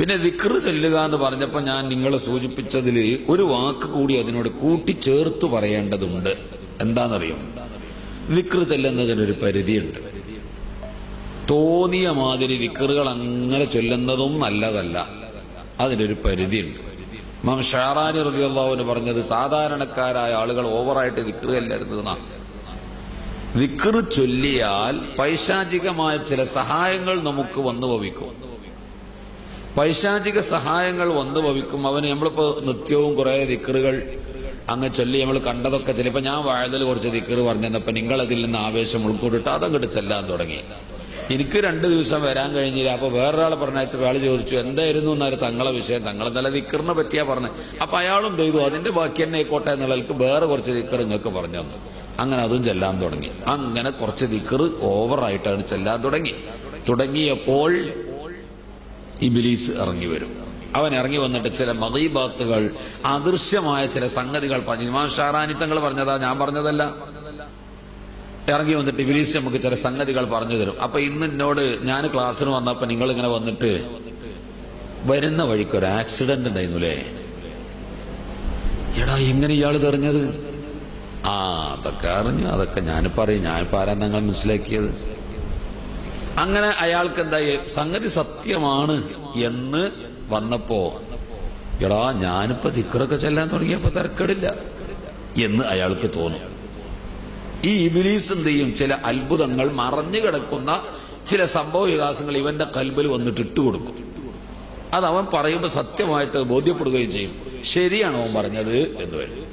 പിന്നെ ദിക്റ് ചൊല്ലുക എന്ന് പറഞ്ഞപ്പോൾ ഞാൻ നിങ്ങളെ സൂചിപ്പിച്ചതിൽ ഒരു വാക്ക് കൂടി അതിനോട് കൂട്ടിച്ചേർത്ത് പറയേണ്ടതുണ്ട്. എന്താണെന്നറിയോ? ദിക്റ് ചെല്ലുന്നതിനൊരു പരിധിയുണ്ട്. തോന്നിയ മാതിരി ദിക്റുകൾ അങ്ങനെ ചൊല്ലുന്നതും നല്ലതല്ല. അതിനൊരു പരിധിയുണ്ട്. മാം ഷാറാനി റബിയുള്ളാവിന് പറഞ്ഞത് സാധാരണക്കാരായ ആളുകൾ ഓവറായിട്ട് ദിക്റ് ചെല്ലരുതെന്നാണ് ദിക്റ് ചൊല്ലിയാൽ പൈശാചികമായ ചില സഹായങ്ങൾ നമുക്ക് വന്നു ഭവിക്കും പൈശാചിക സഹായങ്ങൾ വന്നു ഭവിക്കും. അവന് നമ്മളിപ്പോ നിത്യവും കുറെ ദിക്കറുകൾ അങ്ങ് ചൊല്ലി നമ്മൾ കണ്ടതൊക്കെ ചിലപ്പോ ഞാൻ വാഴതിൽ കുറച്ച് ദിക്കർ പറഞ്ഞു തന്നപ്പോ നിങ്ങൾ അതിൽ നിന്ന് ആവേശം ഉൾക്കൊണ്ടിട്ട് അതങ്ങോട്ട് ചെല്ലാൻ തുടങ്ങി. എനിക്ക് രണ്ടു ദിവസം വരാൻ കഴിഞ്ഞില്ല. അപ്പൊ വേറൊരാളെ പറഞ്ഞയച്ച അയാൾ ചോദിച്ചു എന്തായിരുന്നു എന്നാലും തങ്ങളെ വിഷയം? തങ്ങളെ നല്ല ദിക്കറിനെ പറ്റിയാ പറഞ്ഞു. അപ്പൊ അയാളും ചെയ്തു. അതിന്റെ ബാക്കി തന്നെ ആയിക്കോട്ടെ എന്നുള്ളവർക്ക് വേറെ കുറച്ച് ദിക്കർ നിങ്ങൾക്ക് പറഞ്ഞു തന്നു. അങ്ങനെ അതും ചെല്ലാൻ തുടങ്ങി. അങ്ങനെ കുറച്ച് ദിക്കറ് ഓവറായിട്ടാണ് ചെല്ലാൻ തുടങ്ങി. തുടങ്ങിയപ്പോൾ ഇബിലീസ് ഇറങ്ങി വരും. അവൻ ഇറങ്ങി വന്നിട്ട് ചില മതീബാത്തുകൾ അദൃശ്യമായ ചില സംഗതികൾ പറഞ്ഞു. ഇമാം ഷാറാനിത്തങ്ങൾ പറഞ്ഞതാ ഞാൻ പറഞ്ഞതല്ല. ഇറങ്ങി വന്നിട്ട് ഇബിലീസ് നമുക്ക് ചില സംഗതികൾ പറഞ്ഞു തരും. അപ്പൊ ഇന്ന് എന്നോട് ഞാൻ ക്ലാസ്സിന് വന്നപ്പോ നിങ്ങൾ ഇങ്ങനെ വന്നിട്ട് വരുന്ന വഴിക്ക് ഒരു ആക്സിഡന്റ് ഉണ്ടായിരുന്നുല്ലേ? എടാ എങ്ങനെ ഇയാൾ തെറിഞ്ഞത്? ആ അതൊക്കെ അറിഞ്ഞു. അതൊക്കെ ഞാൻ പറയും. ഞാനിപ്പോ ആരാ നിങ്ങൾ മനസ്സിലാക്കിയത്? അങ്ങനെ അയാൾക്ക് എന്തായി സംഗതി സത്യമാണ് എന്ന് വന്നപ്പോ എടാ ഞാനിപ്പോ തിക്കറൊക്കെ ചെല്ലാൻ തുടങ്ങിയപ്പോ തിരക്കടില്ല എന്ന് അയാൾക്ക് തോന്നും. ഈ ഇബിലീസ് എന്ത് ചെയ്യും? ചില അത്ഭുതങ്ങൾ മറഞ്ഞു കിടക്കുന്ന ചില സംഭവ വികാസങ്ങൾ ഇവന്റെ കൽബിൽ വന്നിട്ട് ഇട്ടുകൊടുക്കും അത് അവൻ പറയുമ്പോൾ സത്യമായിട്ട് ബോധ്യപ്പെടുകയും ചെയ്യും. ശരിയാണ് അവൻ പറഞ്ഞത് എന്ന് വരും.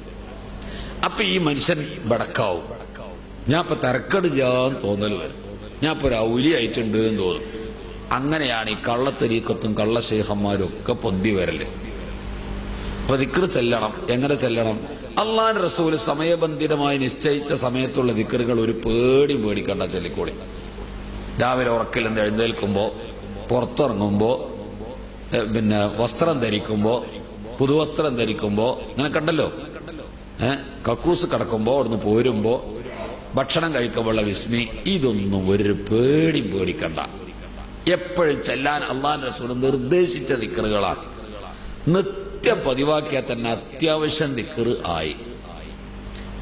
അപ്പൊ ഈ മനുഷ്യൻ ബടക്കാവും. ഞാൻ ഇപ്പൊ തിരക്കടില്ലാന്ന് തോന്നൽ വരും. ഞാൻ ഇപ്പൊ ഒരു ഔലി ആയിട്ടുണ്ട് എന്ന് തോന്നും. അങ്ങനെയാണ് ഈ കള്ളത്തരീക്കത്തും കള്ളശേഖന്മാരും ഒക്കെ പൊന്തി വരൽ. അപ്പൊ ദിക്കർ ചെല്ലണം. എങ്ങനെ ചെല്ലണം? അള്ളാൻ റസൂൽ സമയബന്ധിതമായി നിശ്ചയിച്ച സമയത്തുള്ള ദിക്കറുകൾ ഒരു പേടി പേടിക്കണ്ട ചൊല്ലിക്കൂടി. രാവിലെ ഉറക്കിൽ നിന്ന് എഴുന്നേൽക്കുമ്പോ പുറത്തിറങ്ങുമ്പോ പിന്നെ വസ്ത്രം ധരിക്കുമ്പോ പുതുവസ്ത്രം ധരിക്കുമ്പോ അങ്ങനെ കണ്ടല്ലോ? ഏഹ് കക്കൂസ് കിടക്കുമ്പോ അവിടുന്ന് പോരുമ്പോ ഭക്ഷണം കഴിക്കുമ്പോഴുള്ള വിസ്മി ഇതൊന്നും ഒരു പേടി പേടിക്കണ്ട. എപ്പോഴും ചെല്ലാൻ അള്ളാൻ റസൂൽ നിർദ്ദേശിച്ച ദിക്കറുകളാണ്. നിത്യം പതിവാക്കിയാൽ തന്നെ അത്യാവശ്യം ദിക്കറ് ആയി.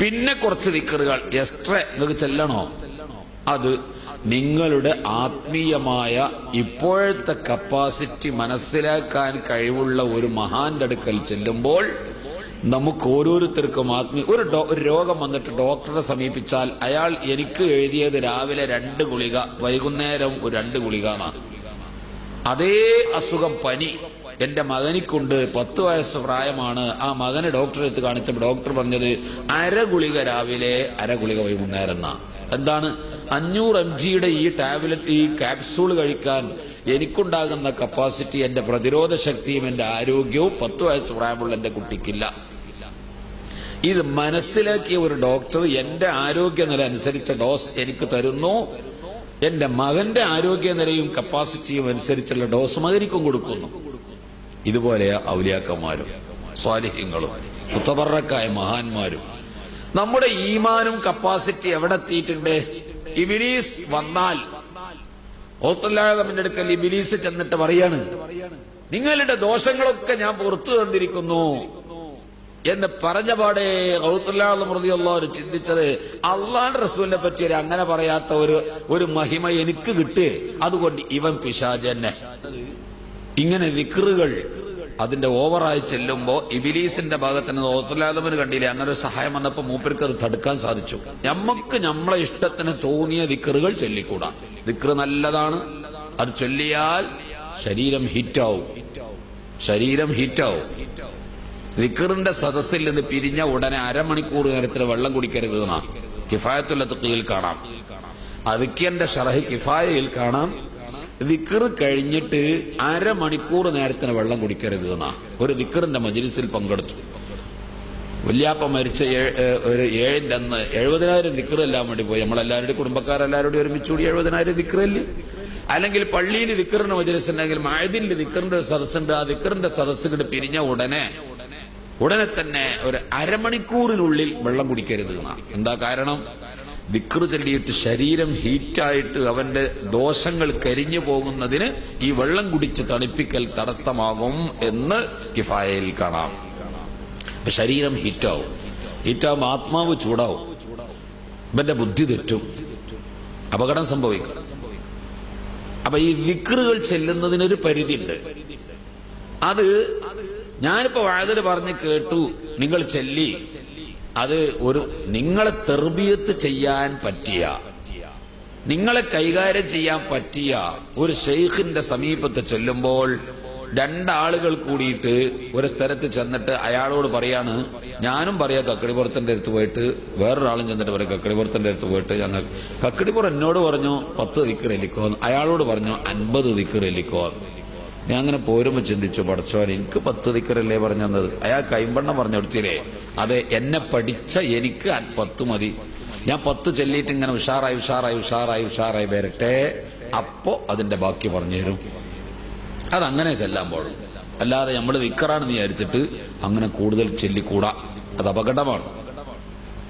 പിന്നെ കുറച്ച് ദിക്കറുകൾ എക്സ്ട്രാ നിങ്ങൾക്ക് ചെല്ലണോ? അത് നിങ്ങളുടെ ആത്മീയമായ ഇപ്പോഴത്തെ കപ്പാസിറ്റി മനസ്സിലാക്കാൻ കഴിവുള്ള ഒരു മഹാന്റെ അടുക്കൽ ചെല്ലുമ്പോൾ നമുക്ക് ഓരോരുത്തർക്കും ആത്മീയ ഒരു ഒരു രോഗം വന്നിട്ട് ഡോക്ടറെ സമീപിച്ചാൽ അയാൾ എനിക്ക് എഴുതിയത് രാവിലെ രണ്ട് ഗുളിക വൈകുന്നേരം ഒരു രണ്ട് ഗുളിക എന്നാണ്. അതേ അസുഖം പനി. എന്റെ മകനിക്കുണ്ട് പത്ത് വയസ്സ് പ്രായമാണ്. ആ മകനെ ഡോക്ടറെ എടുത്ത് കാണിച്ചപ്പോൾ ഡോക്ടർ പറഞ്ഞത് അര ഗുളിക രാവിലെ അര ഗുളിക വൈകുന്നേരം എന്നാ. എന്താണ്? അഞ്ഞൂറ് എം ജിയുടെ ഈ ടാബ്ലറ്റ് ഈ കാപ്സൂൾ കഴിക്കാൻ എനിക്കുണ്ടാകുന്ന കപ്പാസിറ്റി എന്റെ പ്രതിരോധ ശക്തിയും എന്റെ ആരോഗ്യവും പത്ത് വയസ്സ് പ്രായമുള്ള എന്റെ കുട്ടിക്കില്ല. ഇത് മനസ്സിലാക്കിയ ഒരു ഡോക്ടർ എന്റെ ആരോഗ്യനില അനുസരിച്ച ഡോസ് എനിക്ക് തരുന്നു. എന്റെ മകന്റെ ആരോഗ്യനിലയും കപ്പാസിറ്റിയും അനുസരിച്ചുള്ള ഡോസ് മകനിക്കും കൊടുക്കുന്നു. ഇതുപോലെ ഔലിയാക്കന്മാരും സ്വാലിഹ്യങ്ങളും മുത്തബറക്കായ മഹാന്മാരും. നമ്മുടെ ഈമാനും കപ്പാസിറ്റി എവിടെ എത്തിയിട്ടുണ്ട്? ഇബിലീസ് വന്നാൽ. ഓത്തല്ലാതമ്മിന്റെ അടുക്കൽ ഇബിലീസ് ചെന്നിട്ട് പറയാണ് നിങ്ങളുടെ ദോഷങ്ങളൊക്കെ ഞാൻ പുറത്തു തന്നിരിക്കുന്നു. എന്ന് പറഞ്ഞ പാടെ ഒരു ചിന്തിച്ചത് അള്ളാൻ റസൂലിനെ പറ്റി ഒരു അങ്ങനെ പറയാത്ത ഒരു ഒരു മഹിമ എനിക്ക് കിട്ടേ. അതുകൊണ്ട് ഇവൻ പിശാജന്നെ ഇങ്ങനെ വിക്റുകൾ അതിന്റെ ഓവറായി ചെല്ലുമ്പോ ഇബിലീസിന്റെ ഭാഗത്ത് നിന്ന് ഓത്തലാദമന് കണ്ടില്ലേ? അങ്ങനെ ഒരു സഹായം വന്നപ്പോ മൂപ്പർക്ക് അത് തടുക്കാൻ സാധിച്ചു. നമുക്ക് നമ്മളെ ഇഷ്ടത്തിന് തോന്നിയ ദിക്കറുകൾ ചൊല്ലിക്കൂടാ. ദിക്റ് നല്ലതാണ്. അത് ചൊല്ലിയാൽ ശരീരം ഹിറ്റാവും ശരീരം ഹിറ്റാവും ദിക്കറിന്റെ സദസ്സിൽ നിന്ന് പിരിഞ്ഞ ഉടനെ അരമണിക്കൂർ നേരത്തിൽ വെള്ളം കുടിക്കരുത് എന്നാ. കിഫായത്തുള്ള തുക്കിയിൽ കാണാം. അതിക്കന്റെ ഷറഹ് കിഫായയിൽ കാണാം. ദിക്കർ കഴിഞ്ഞിട്ട് അരമണിക്കൂർ നേരത്തിന് വെള്ളം കുടിക്കരുത് എന്നാ. ഒരു ദിക്കറിന്റെ മജിലിസിൽ പങ്കെടുത്തു. വല്യാപ്പ മരിച്ച ഒരു ഏഴിന്റെ അന്ന് എഴുപതിനായിരം ദിക്കറെല്ലാം വേണ്ടി പോയി. നമ്മളെല്ലാവരുടെയും കുടുംബക്കാരെല്ലാവരുടെയും ഒരുമിച്ച് കൂടി എഴുപതിനായിരം ദിക്കറല്ലേ അല്ലെങ്കിൽ പള്ളിയിൽ ദിക്കറിന്റെ മജിലിസ് ഉണ്ടെങ്കിൽ മഴതിന്റെ ദിക്കറിന്റെ ഒരു സദസ്സുണ്ട്. ആ ദിക്കറിന്റെ സദസ്സ് കിട്ട് പിരിഞ്ഞ ഉടനെ ഉടനെ തന്നെ ഒരു അരമണിക്കൂറിനുള്ളിൽ വെള്ളം കുടിക്കരുത് എന്താ കാരണം? വിക്രു ചൊല്ലിയിട്ട് ശരീരം ഹീറ്റായിട്ട് അവന്റെ ദോഷങ്ങൾ കരിഞ്ഞു പോകുന്നതിന് ഈ വെള്ളം കുടിച്ച് തണുപ്പിക്കൽ തടസ്സമാകും എന്ന് കിഫായയിൽ കാണാം. ശരീരം ഹീറ്റാവും. ഹീറ്റാവും ആത്മാവ് ചൂടാവും. ഇവന്റെ ബുദ്ധി തെറ്റും. അപകടം സംഭവിക്കും. അപ്പൊ ഈ വിക്രുകൾ ചെല്ലുന്നതിനൊരു പരിധിയുണ്ട്. അത് ഞാനിപ്പോ വാതിൽ പറഞ്ഞ് കേട്ടു നിങ്ങൾ ചെല്ലി. അത് ഒരു നിങ്ങളെ തെർബിയത്ത് ചെയ്യാൻ പറ്റിയ നിങ്ങളെ കൈകാര്യം ചെയ്യാൻ പറ്റിയ ഒരു ഷെയ്ഖിന്റെ സമീപത്ത് ചെല്ലുമ്പോൾ രണ്ടാളുകൾ കൂടിയിട്ട് ഒരു സ്ഥലത്ത് ചെന്നിട്ട് അയാളോട് പറയാണ് ഞാനും പറയാ കക്കടിപ്പുറത്തിന്റെ അടുത്ത് പോയിട്ട് വേറൊരാളും ചെന്നിട്ട് പറയാം കക്കടിപ്പുറത്തിന്റെ അടുത്ത് പോയിട്ട് ഞങ്ങൾ കക്കടിപ്പുറം എന്നോട് പറഞ്ഞു പത്ത് ദിക്കർ എല്ലിക്കോ അയാളോട് പറഞ്ഞു അൻപത് ദിക്കർ എല്ലിക്കോ ഞാൻ അങ്ങനെ പോരുമ്പോ ചിന്തിച്ചു പടച്ചോൻ എനിക്ക് പത്ത് ദിക്കറല്ലേ പറഞ്ഞു തന്നത് അയാൾ കൈമ്പണ്ണം പറഞ്ഞു കൊടുത്തില്ലേ അതെ എന്നെ പഠിച്ച എനിക്ക് പത്ത് മതി. ഞാൻ പത്ത് ചെല്ലിയിട്ട് ഇങ്ങനെ ഉഷാറായി ഉഷാറായി ഉഷാറായി ഉഷാറായി വരട്ടെ. അപ്പോ അതിന്റെ ബാക്കി പറഞ്ഞു തരും. അതങ്ങനെ ചെല്ലാൻ പാടും അല്ലാതെ നമ്മൾ ദിക്കറാണെന്ന് വിചാരിച്ചിട്ട് അങ്ങനെ കൂടുതൽ ചെല്ലിക്കൂടാ. അത് അപകടമാണ്.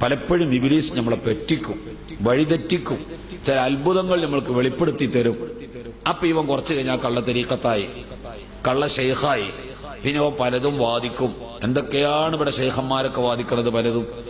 പലപ്പോഴും ഇബിലീസ് നമ്മളെ പറ്റിക്കും വഴിതെറ്റിക്കും. ചില അത്ഭുതങ്ങൾ നമ്മൾക്ക് വെളിപ്പെടുത്തി തരും. അപ്പൊ ഇവൻ കുറച്ച് കഴിഞ്ഞാൽ കള്ള തെരീക്കത്തായി. കള്ള ഷെയ്ഖായി പിന്നെ പലതും വാദിക്കും. എന്തൊക്കെയാണ് ഇവിടെ ഷെയ്ഖന്മാരൊക്കെ വാദിക്കണത് പലതും?